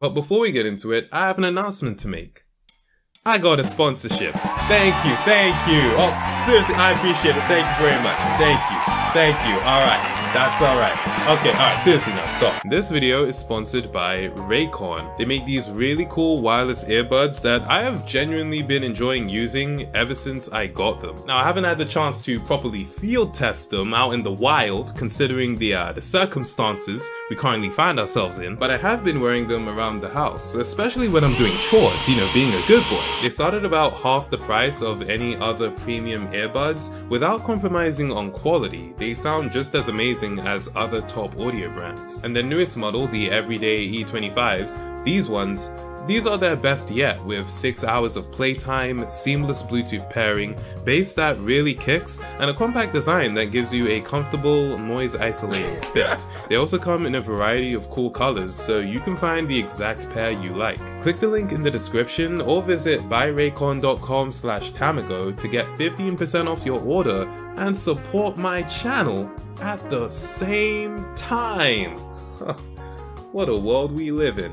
But before we get into it, I have an announcement to make. I got a sponsorship. Thank you, thank you. Oh, seriously, I appreciate it. Thank you very much. Thank you, thank you. All right. That's alright. Okay, alright, seriously now, stop. This video is sponsored by Raycon. They make these really cool wireless earbuds that I have genuinely been enjoying using ever since I got them. Now, I haven't had the chance to properly field test them out in the wild, considering the, uh, the circumstances we currently find ourselves in, but I have been wearing them around the house, especially when I'm doing chores, you know, being a good boy. They started about half the price of any other premium earbuds without compromising on quality. They sound just as amazing as other top audio brands. And the newest model, the Everyday E25s, these ones these are their best yet, with 6 hours of playtime, seamless Bluetooth pairing, bass that really kicks, and a compact design that gives you a comfortable, noise isolating fit. They also come in a variety of cool colors, so you can find the exact pair you like. Click the link in the description or visit buyraycon.com slash tamago to get 15% off your order and support my channel at the same time. what a world we live in.